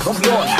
Come on.